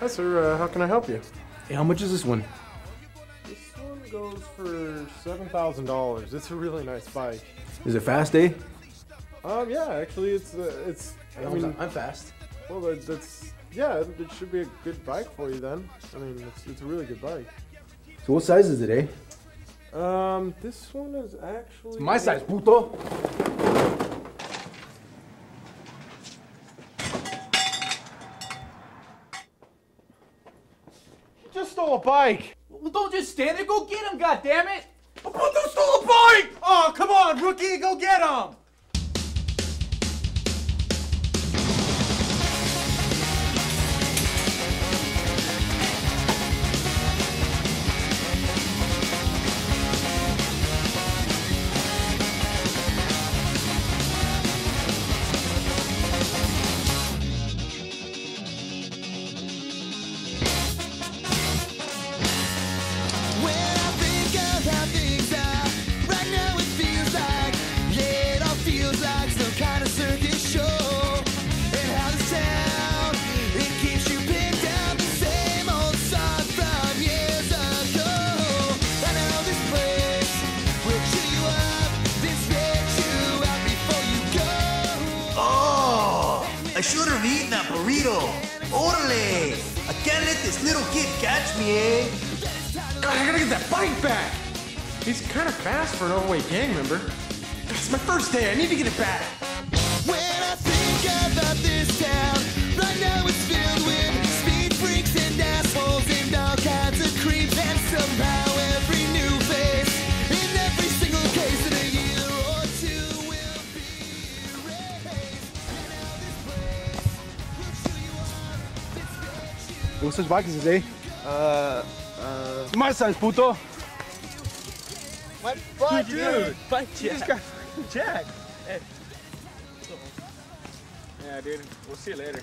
Hi, sir. Uh, how can I help you? Hey, how much is this one? This one goes for seven thousand dollars. It's a really nice bike. Is it fast, eh? Um, yeah, actually, it's uh, it's. I mean, I'm fast. well, that, that's yeah. It, it should be a good bike for you then. I mean, it's it's a really good bike. So what size is it, eh? Um, this one is actually My size, puto. Just stole a bike. Well, don't just stand there. Go get him, goddammit! Puto stole a bike. Oh, come on, rookie, go get him! I should have eaten a burrito. Orale! I can't let this little kid catch me, eh? God, I gotta get that bike back. He's kind of fast for an overweight gang member. It's my first day. I need to get it back. When I think about this town, spit you What size bike is this, eh? Uh, uh. My size, puto. My butt, dude! Butt jack. got jack. Hey. Yeah, dude. We'll see you later.